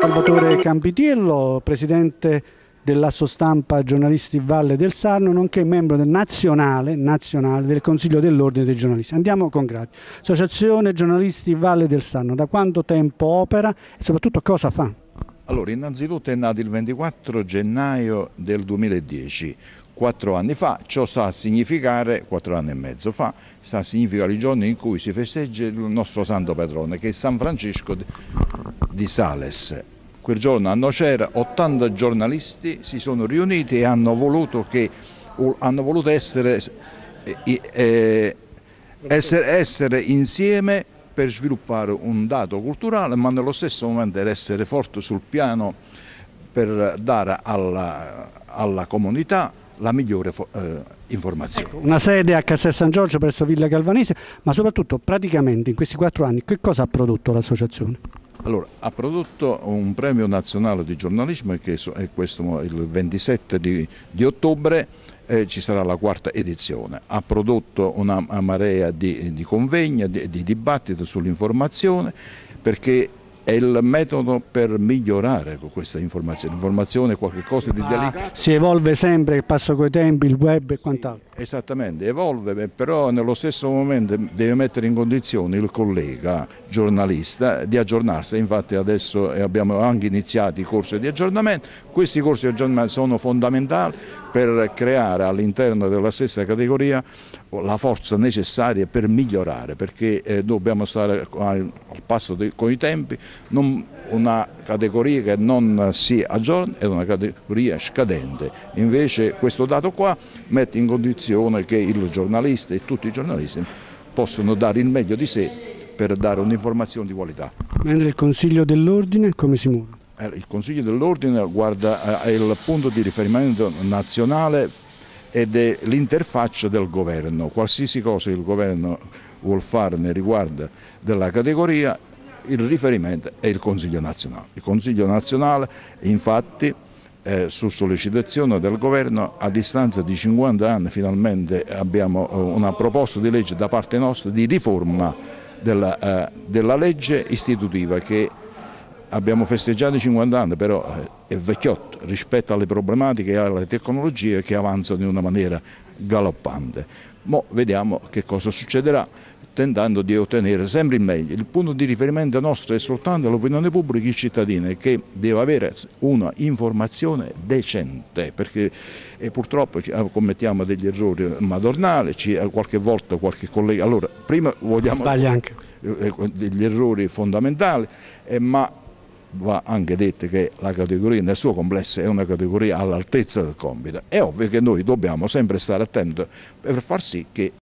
Salvatore Campitiello, presidente dell'Asso Stampa Giornalisti Valle del Sarno, nonché membro del nazionale, nazionale del Consiglio dell'Ordine dei giornalisti. Andiamo con gradi. Associazione Giornalisti Valle del Sarno, da quanto tempo opera e soprattutto cosa fa? Allora, innanzitutto è nato il 24 gennaio del 2010, quattro anni fa, ciò sta a significare, quattro anni e mezzo fa, sta a significare il giorno in cui si festeggia il nostro santo patrone che è San Francesco di Sales, Quel giorno a Nocera 80 giornalisti si sono riuniti e hanno voluto, che, hanno voluto essere, eh, essere, essere insieme per sviluppare un dato culturale ma nello stesso momento essere forti sul piano per dare alla, alla comunità la migliore eh, informazione. Ecco, una sede a Castel San Giorgio presso Villa Calvanese, ma soprattutto praticamente in questi quattro anni che cosa ha prodotto l'associazione? Allora, ha prodotto un premio nazionale di giornalismo che è questo il 27 di, di ottobre eh, ci sarà la quarta edizione. Ha prodotto una marea di, di convegni, di, di dibattito sull'informazione perché è il metodo per migliorare questa informazione. L'informazione è qualcosa di delicato. Si evolve sempre, passa coi tempi, il web e quant'altro. Esattamente, evolve, però nello stesso momento deve mettere in condizione il collega giornalista di aggiornarsi. Infatti adesso abbiamo anche iniziato i corsi di aggiornamento. Questi corsi di aggiornamento sono fondamentali per creare all'interno della stessa categoria la forza necessaria per migliorare, perché eh, dobbiamo stare al passo con i tempi, non, una categoria che non si aggiorna è una categoria scadente, invece questo dato qua mette in condizione che il giornalista e tutti i giornalisti possono dare il meglio di sé per dare un'informazione di qualità. Mentre il Consiglio dell'Ordine come si muove? Eh, il Consiglio dell'Ordine guarda, è il punto di riferimento nazionale ed è l'interfaccia del governo. Qualsiasi cosa il governo vuol fare nei riguardo della categoria, il riferimento è il Consiglio nazionale. Il Consiglio nazionale infatti eh, su sollecitazione del governo a distanza di 50 anni finalmente abbiamo eh, una proposta di legge da parte nostra di riforma della, eh, della legge istitutiva che abbiamo festeggiato i 50 anni, però eh, è vecchiotto rispetto alle problematiche e alle tecnologie che avanzano in una maniera galoppante. Ma vediamo che cosa succederà tentando di ottenere sempre il meglio. Il punto di riferimento nostro è soltanto l'opinione pubblica, i cittadini, che deve avere una informazione decente, perché eh, purtroppo commettiamo degli errori madornali, qualche volta qualche collega... Allora, prima vogliamo... Sbaglia anche. Eh, degli errori fondamentali, eh, ma va anche detto che la categoria nel suo complesso è una categoria all'altezza del compito. È ovvio che noi dobbiamo sempre stare attenti per far sì che